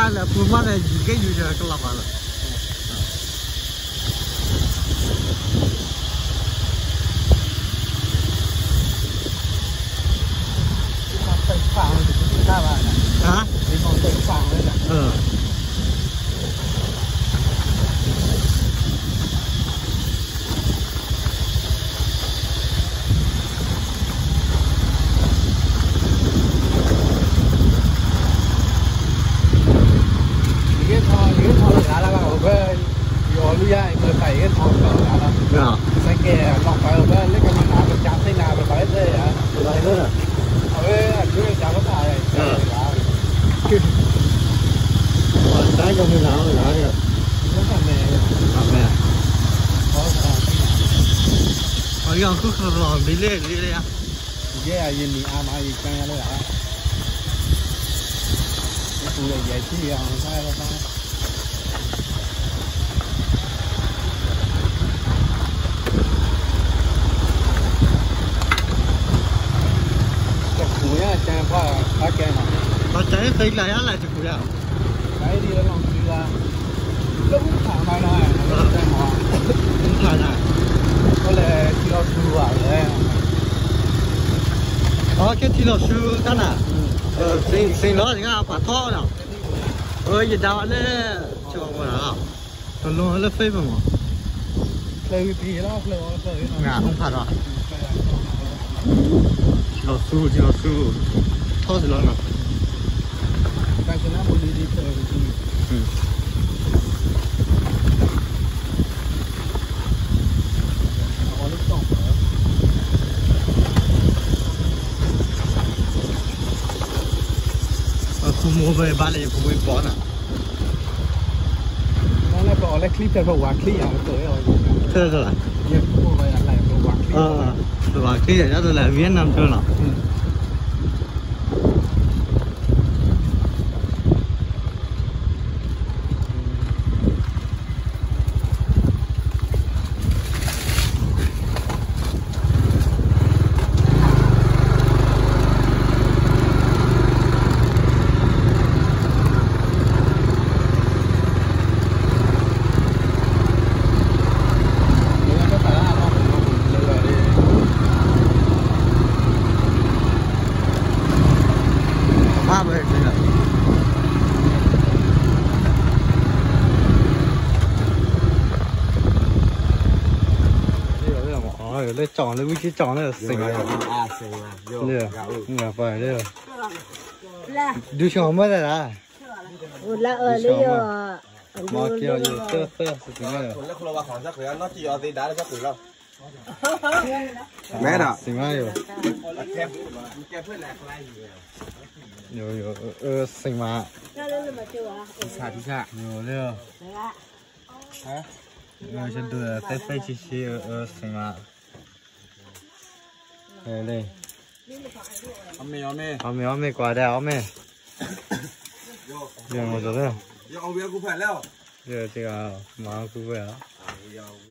拉了，不嘛的一个 Ở bên lấy cái mặt nào chạm thế nào rồi phải thế à. Lại nữa nè. Ở bên anh cứ chạm cái tài. Ờ. Còn trái trong như nào rồi đó kìa. Nó là mẹ. À mẹ. Ở đây cứ khờ lò đi lên đi lên. Yeah, you need am I can ya la. Phụ này vậy chứ à, sai là sai. Củ ya cha qua ba cái mà. Nó cháy thấy lại lại thì cũng được. Cái đi nó lòng đi ra. Lúc thả mai này, nó mà. Không phải là. Có lẽ chỉ có thu vào đấy. Ờ cái thì nó sư cái nào. Ờ xin xin nó thì ngà phải thọ nào. Ờ giờ đào lên cho mà nào. Nó luôn là phê mà. Lời thì đó, lời nó. Ngà không phải rồi. Chỉ nó sư chỉ nó sư. Thọ thì nó nào. Cái cái nó một đi đi tới thì Ừ. nó lúc tổng. Ờ khu mua về ba lệ cũng mới bỏ nè. Nó lại bỏ lại clip cho cậu quá clip à, tới rồi. Thế rồi. Nhưng mua về lại cậu quá clip. Ờ. Rồi cái này nó là Việt Nam chưa nào. Ừ. Nếu nó có phải là nó cũng lừa lừa đi. Ba đây là. Đây rồi, đây chọn đây vị chọn là này. À, xình à. Vô. Phải đây là. Đưa cho là. là ở đây rồi Mà kia rồi, tơ tơ sự tình chắc chắc đâu. Mẹ đó. Xình này rồi rồi, ờ xình mà. nó lên mà chưa à Xả thì xả. Rồi đây là. Đấy ạ. Rồi trên tôi là tay tay chi chi ờ xình mà. Đây đây. Ông mẹ ông mẹ. Ome ome qua đây ome. Giờ ngồi rồi đấy. Giờ ông biết cũng phải leo. Giờ cái mà cũng vậy.